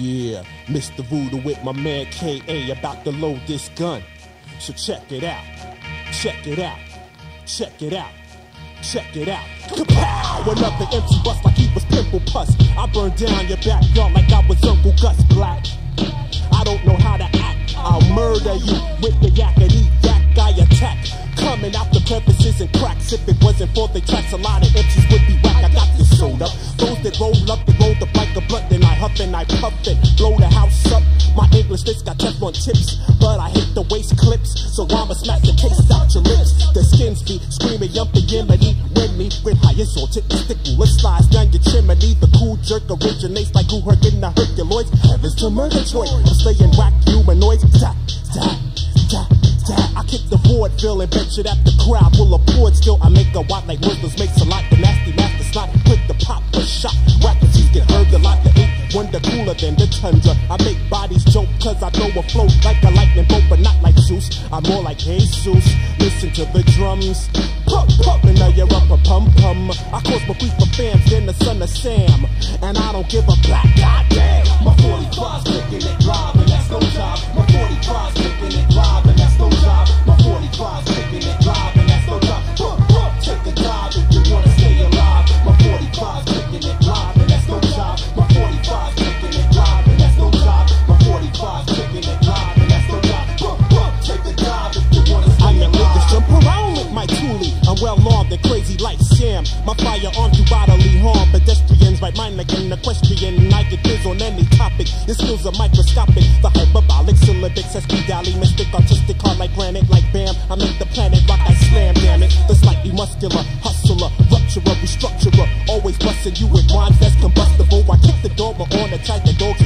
Yeah, Mr. Voodoo with my man KA about to load this gun. So check it out, check it out, check it out, check it out. Kapow! Another empty bus like he was pimple pus. I burned down your backyard like I was Uncle Gus Black. I don't know how to act. I'll murder you with the yakety yak I attack. Coming out the crevices and cracks. If it wasn't for the tracks, a lot of empties would up. Those that roll up, they roll up like a blunt. Then I huff and I puff and blow the house up. My English fist got Teflon tips, but I hate the waist clips. So I'ma smack the taste out your lips. The skins be screaming, yumping, yiminy, win me. With high assaulted mystical slides down your chimney. The cool jerk originates like who hurt in the Herculoids. Heavens to Murgatroyd. I'm slaying whack humanoids. Stop. Kick the and bet you that the crowd will applaud. Still, I make a watt like Muslims makes a lot. The nasty master slot, quick to pop a shot. Rappers get heard a lot. The eight wonder cooler than the tundra. I make bodies joke cause I throw a float like a lightning bolt, but not like Zeus. I'm more like Jesus. Listen to the drums. Pump, pump, and now you're up a pum pum. I cause my grief for fams, then the son of Sam. And I don't give a black goddamn. My 45's kicking it live, an equestrian. I get biz on any topic. Your skills are microscopic. The hyperbolic syllabics, SP Dally, mystic, artistic, hard like granite, like Bam. I make the planet rock, I slam, damn it. The slightly muscular hustler, rupturer, restructurer, always busting you with rhymes that's combustible. I kick the door, but on the tight the dog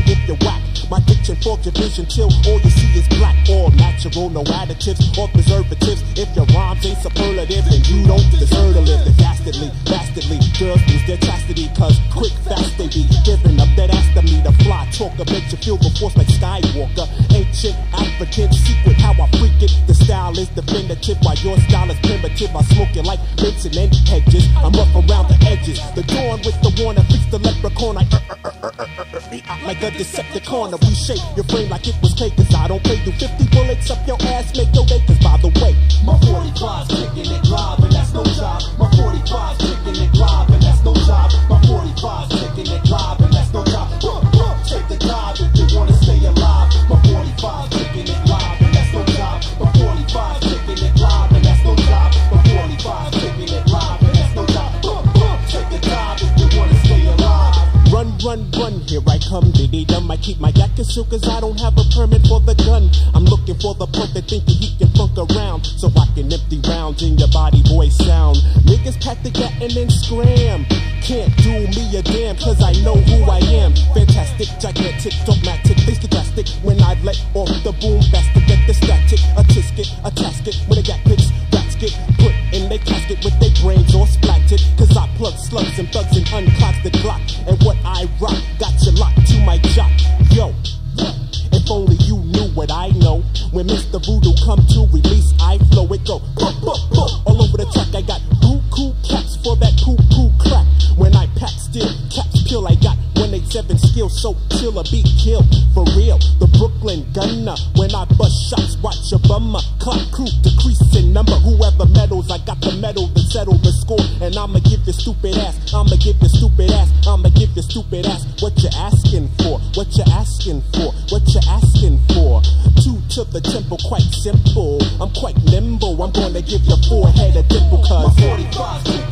Fogs your vision till all you see is black. All natural, no additives or preservatives. If your rhymes ain't superlative, then you don't deserve to live. Then dastardly, bastardly, girls lose their chastity, cause quick, fast they be giving up that ass to me to fly. Talk a bitch, you feel the force like Skywalker. Ancient African secret, how I freak it. The style is definitive, while your style is primitive. I smoke it like Benson and hedges. I'm rough around the edges. The dawn with the warner, fix the leprechaun. I like a Decepticon. We shape your frame like it was clay, cause I don't play. Do 50 bullets up your ass, make your day, cause by the way, my 45's kicking it live, and that's no job. My 45's kicking it live, and that's no job. My 45's kicking it live, and that's no job. Take the dive if you wanna stay alive. My 45's kicking it live, and that's no job. My 45's kicking it live, here I come, diddy dum. I keep my yak and cause I don't have a permit for the gun. I'm looking for the punk that think that he can funk around so I can empty rounds in your body, boy sound. Niggas pack the gat and then scram. Can't do me a damn cause I know who I am. Fantastic, gigantic, dogmatic, drastic. When I let off the boom, to get the static. A tisket, a tasket, when a gat picks, rats get put in their casket with their brains all splatted. Cause I plug slugs and thugs and unclock the Glock. And what I rock I know. When Mr. Voodoo come to release, I flow it go pump, pump, pump. All over the track, I got cool caps for that cool, cool crack. When I pack steel caps peel, I got 187 skills, so chill a beat kill. For real, the Brooklyn gunner. When I bust shots, watch your bummer. Clock crew decrease in number. Whoever medals, I got the medal to settle the score. And I'ma give your stupid ass, I'ma give your stupid ass, I'ma give your stupid ass what you asking for, what you asking for, what you asking for. To the temple, quite simple. I'm quite nimble, I'm gonna give your forehead a dimple, cause my 45's kicking it live.